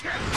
Champion!